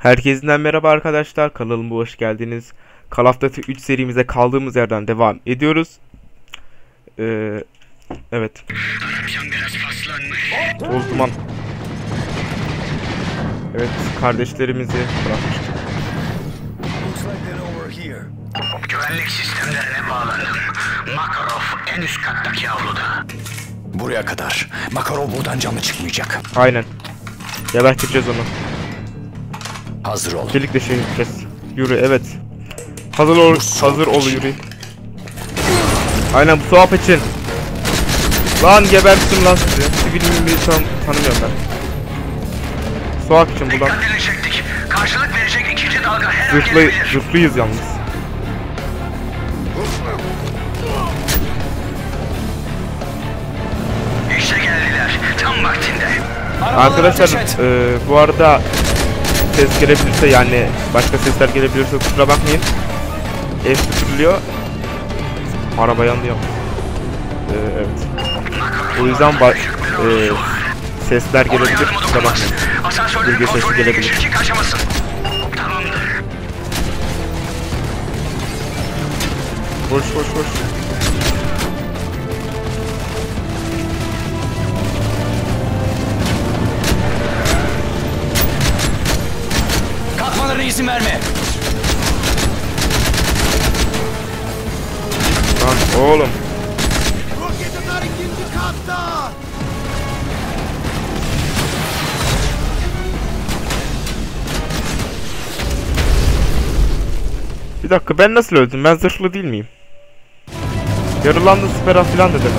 Herkesten merhaba arkadaşlar. Kanalıma hoş geldiniz. Call of Duty 3 serimize kaldığımız yerden devam ediyoruz. Ee, evet. Toz duman. Evet kardeşlerimizi bırakmıştık. Güvenlik sistemlerine bağlandım. Makarov en üst kattaki avluda. Buraya kadar. Makarov buradan canlı çıkmayacak. Aynen. Geberteceğiz onu. Hazır ol. Birlikte şey yapacağız. Yürü evet. Hazır ol, hazır ol yürü. Aynen bu swap için. Lan geberttim lan sizi. Sivil bir tan tanımıyorum ben. Swap için buradan. Karşılık verecek ikinci dalga her an Zırhlı, zırhlıyız yalnız. İşte geldiler. Tam vaktinde. Arkadaşlar e, bu arada ses gelebilirse yani başka sesler gelebilirse kusura bakmayın. Ev tutuluyor. Araba yandı ya. E, evet. O yüzden e, sesler gelebilir kusura bakmayın. Bilgi sesi gelebilir. Koş koş koş. İzin verme. Lan oğlum. Roket atar ikinci katta. Bir dakika ben nasıl öldüm? Ben zırhlı değil miyim? Yaralandı siper falan da demedim.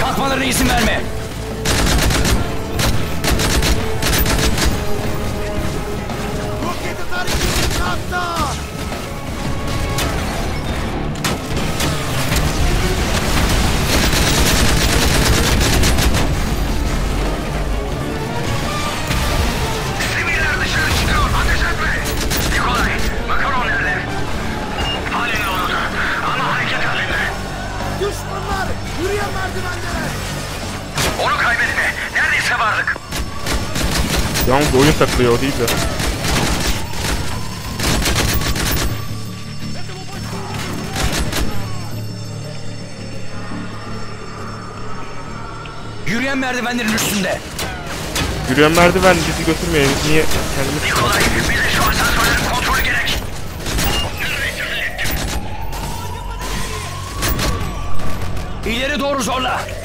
Kalkmalarına izin verme. Yalnız oyun takılıyor o değil de. Yürüyen merdivenlerin üstünde. Yürüyen merdiven bizi götürmüyor. Biz niye kendimiz. İleri doğru zorla.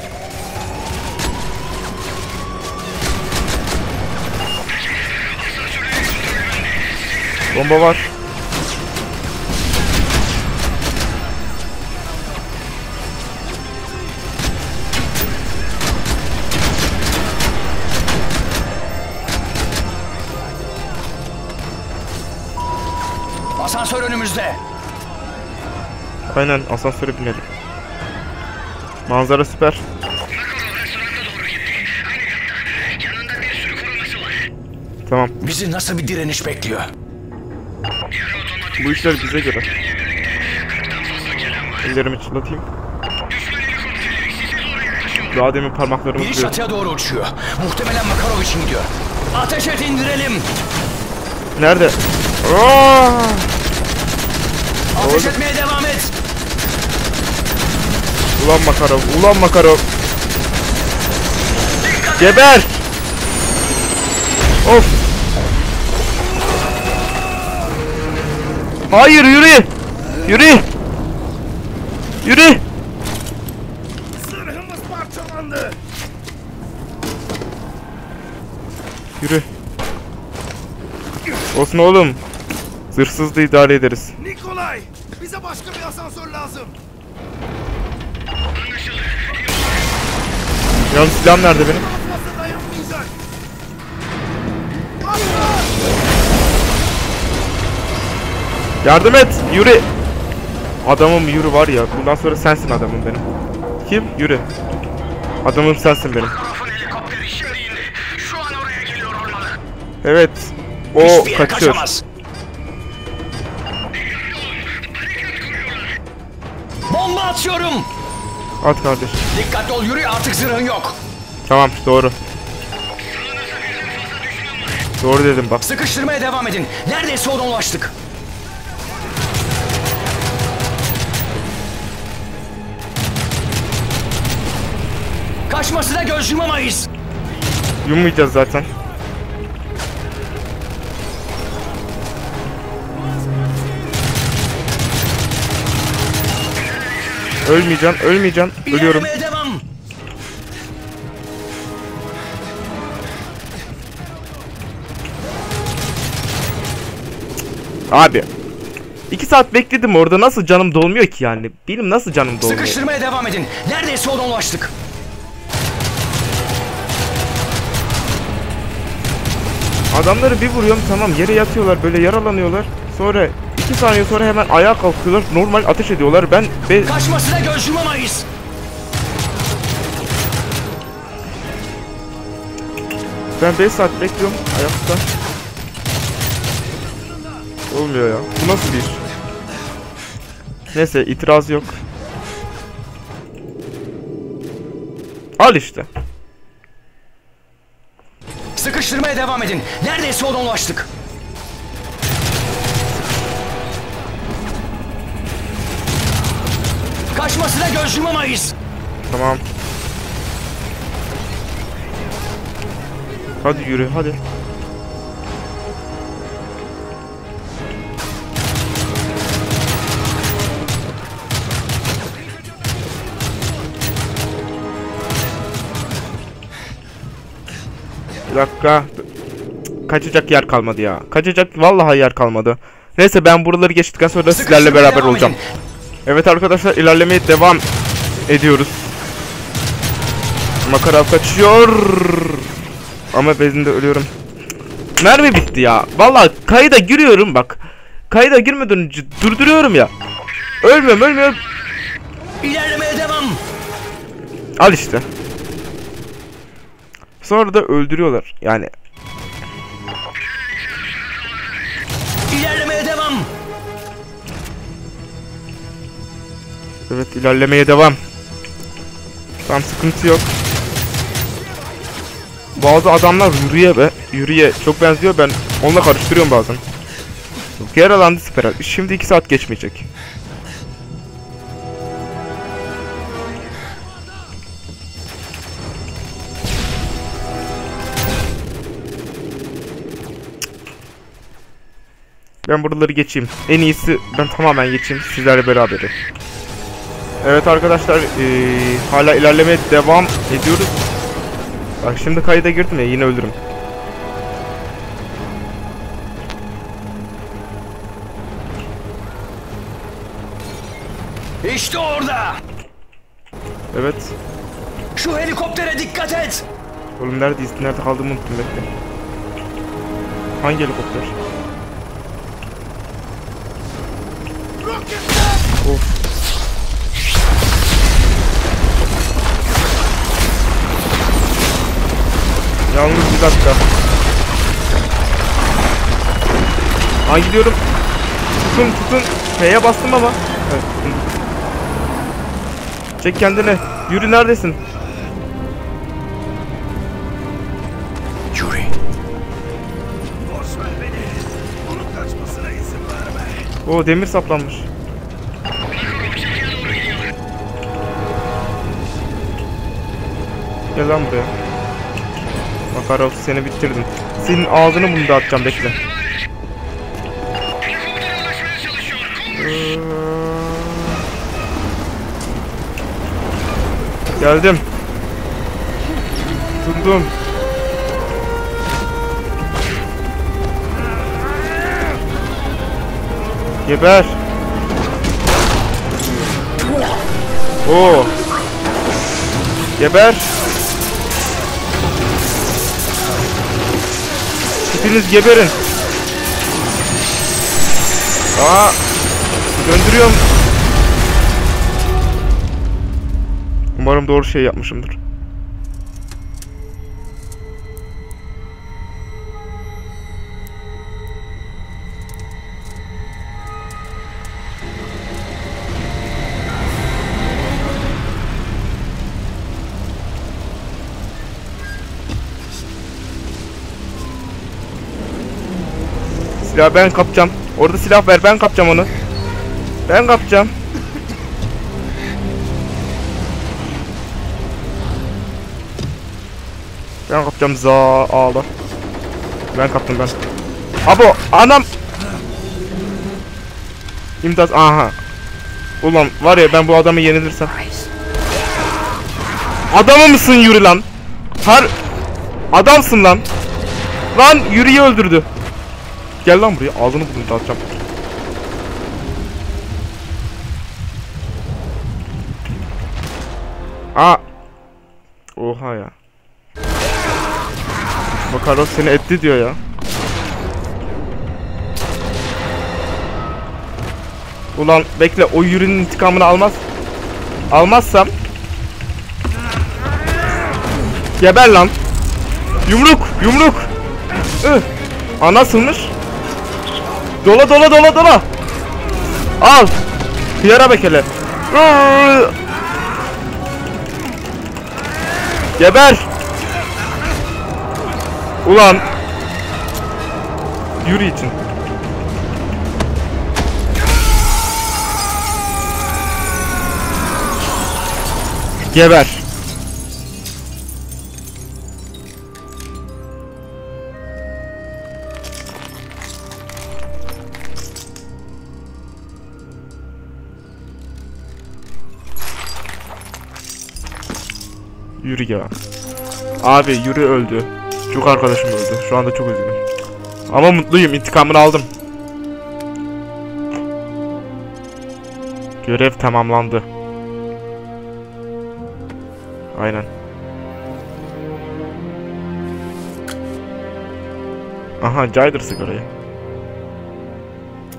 Bomba var. Asansör önümüzde. Aynen asansöre binelim. Manzara süper. Tamam. Bizi nasıl bir direniş bekliyor? Bu işler bize göre. Ellerimi çıtlatayım. Daha demin parmaklarımı Biri kırıyordum. çatıya doğru uçuyor. Muhtemelen Makarov için gidiyor. Ateş et indirelim. Nerede? Aa! Ateş Oğlum. etmeye devam et. Ulan Makarov, ulan Makarov. Geber! Of! Hayır yürü! Yürü! Yürü! Zırhımız parçalandı. Yürü. Olsun oğlum. Zırhsız da idare ederiz. Nikolay bize başka bir asansör lazım. Yalnız silahım nerede benim? Yardım et! Yürü! Adamım yürü var ya. Bundan sonra sensin adamım benim. Kim? Yürü. Adamım sensin benim. Evet. O kaçıyor. Bomba atıyorum. At kardeş. Dikkatli ol yürü artık zırhın yok. Tamam doğru. Doğru dedim bak. Sıkıştırmaya devam edin. Neredeyse ona ulaştık. Kaçmasına göz yumamayız. Yummayacağız zaten. Ölmeyeceğim, ölmeyeceğim. Ölüyorum. Devam. Abi. iki saat bekledim orada nasıl canım dolmuyor ki yani? Benim nasıl canım dolmuyor? Sıkıştırmaya devam edin. Neredeyse ona ulaştık. Adamları bir vuruyorum tamam yere yatıyorlar böyle yaralanıyorlar. Sonra iki saniye sonra hemen ayağa kalkıyorlar. Normal ateş ediyorlar. Ben be Kaçmasına göz yumamayız. ben 5 saat bekliyorum ayakta. Olmuyor ya. Bu nasıl bir iş? Neyse itiraz yok. Al işte. Sıkıştırmaya devam edin. Neredeyse ona ulaştık. Kaçmasına göz yumamayız. Tamam. Hadi yürü hadi. Dakika. Kaçacak yer kalmadı ya. Kaçacak vallahi yer kalmadı. Neyse ben buraları geçtikten sonra sizlerle Sıkıştırmaya beraber olacağım. Evet arkadaşlar ilerlemeye devam ediyoruz. Makarav kaçıyor. Ama bezinde ölüyorum. Mermi bitti ya. Vallahi kayıda giriyorum bak. Kayıda girmeden önce durduruyorum ya. Ölmüyorum ölmüyorum. İlerlemeye devam. Al işte. Sonra da öldürüyorlar. Yani İlerlemeye devam. evet ilerlemeye devam. Tam sıkıntı yok. Bazı adamlar yürüye be. Yürüye çok benziyor ben onunla karıştırıyorum bazen. Yaralandı spiral. Şimdi 2 saat geçmeyecek. Ben buraları geçeyim. En iyisi ben tamamen geçeyim sizlerle beraber. Evet arkadaşlar eee, hala ilerlemeye devam ediyoruz. Bak şimdi kayıda girdim ya yine ölürüm. İşte orada. Evet. Şu helikoptere dikkat et. Oğlum neredeyiz? Nerede kaldığımı unuttum bekle. Hangi helikopter? Yalnız bir dakika. Ha gidiyorum. Tutun tutun. F'ye bastım ama. Evet. Çek kendini. Yürü neredesin? Yuri. O demir saplanmış. Gel lan buraya. Makarov seni bitirdim. Senin ağzını bunu dağıtacağım bekle. Çalışıyor. Geldim. Tutundum. Geber. Oo. Geber. Hepiniz geberin. Aa. Döndürüyorum. Umarım doğru şey yapmışımdır. Silah ben kapacağım. Orada silah ver ben kapacağım onu. Ben kapacağım. Ben kapacağım za ağla. Ben kaptım ben. Abo anam. İmdat aha. Ulan var ya ben bu adamı yenilirsem. Adamı mısın Yuri lan? Har Adamsın lan. Lan Yuri'yi öldürdü. Gel lan buraya ağzını burnunu dağıtacağım. Aa. Oha ya. Makarov seni etti diyor ya. Ulan bekle o Yuri'nin intikamını almaz. Almazsam. Geber lan. Yumruk, yumruk. Ih. Ana sığmış. Dola dola dola dola. Al. Hele. Iıı. Geber. Ulan. Yürü için. Geber. Yürü ya. Abi Yürü öldü. Çok arkadaşım öldü. Şu anda çok üzgünüm. Ama mutluyum. intikamını aldım. Görev tamamlandı. Aynen. Aha caydır sigarayı.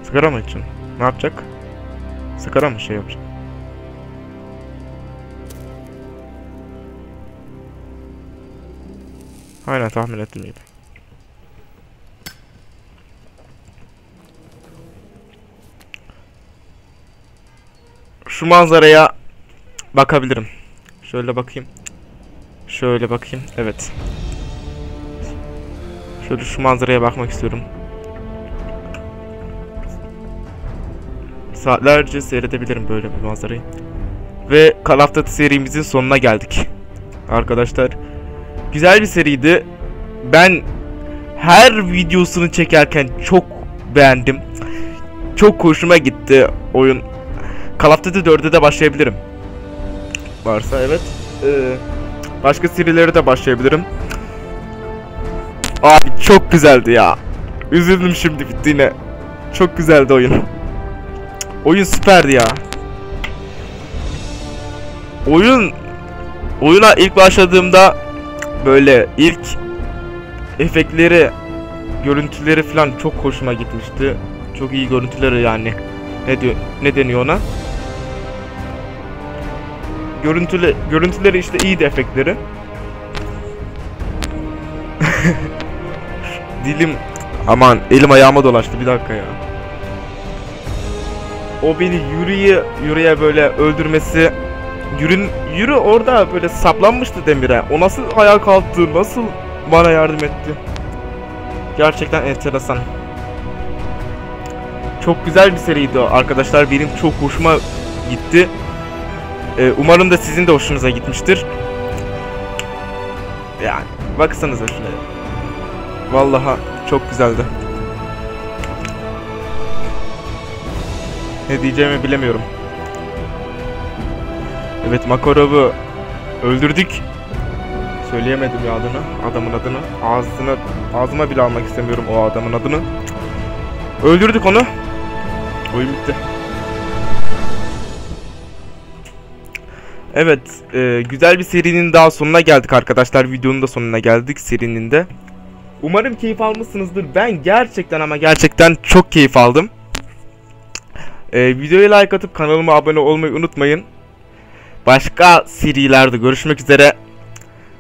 Sigara mı için? Ne yapacak? Sigara mı şey yapacak? Aynen tahmin ettim gibi. Şu manzaraya bakabilirim. Şöyle bakayım. Şöyle bakayım. Evet. Şöyle şu manzaraya bakmak istiyorum. Saatlerce seyredebilirim böyle bir manzarayı. Ve Call of Duty serimizin sonuna geldik. Arkadaşlar güzel bir seriydi. Ben her videosunu çekerken çok beğendim. Çok hoşuma gitti oyun. Call of Duty 4'e de başlayabilirim. Varsa evet. Ee, başka serilere de başlayabilirim. Abi çok güzeldi ya. Üzüldüm şimdi bittiğine. Çok güzeldi oyun. Oyun süperdi ya. Oyun oyuna ilk başladığımda böyle ilk efektleri, görüntüleri falan çok hoşuma gitmişti. Çok iyi görüntüleri yani. Ne diyor ne deniyor ona? Görüntüle görüntüleri işte iyiydi efektleri. Dilim aman elim ayağıma dolaştı bir dakika ya. O beni yürüye yürüye böyle öldürmesi Yürün, yürü orada böyle saplanmıştı demire. O nasıl ayağa kalktı, nasıl bana yardım etti. Gerçekten enteresan. Çok güzel bir seriydi o arkadaşlar. Benim çok hoşuma gitti. Ee, umarım da sizin de hoşunuza gitmiştir. Yani baksanıza şuna. Vallahi çok güzeldi. Ne diyeceğimi bilemiyorum. Evet Makarov'u öldürdük. Söyleyemedim ya adını, adamın adını. Ağzına, ağzıma bile almak istemiyorum o adamın adını. Öldürdük onu. Oyun bitti. Evet, e, güzel bir serinin daha sonuna geldik arkadaşlar. Videonun da sonuna geldik serinin de. Umarım keyif almışsınızdır. Ben gerçekten ama gerçekten çok keyif aldım. E, videoya like atıp kanalıma abone olmayı unutmayın. Başka serilerde görüşmek üzere.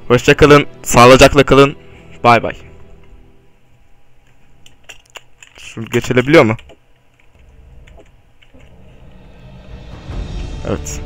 Hoşçakalın, sağlıcakla kalın. Bay bay. Şu geçilebiliyor mu? Evet.